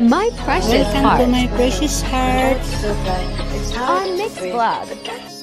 My precious Welcome heart to my precious heart. on Mixed blog.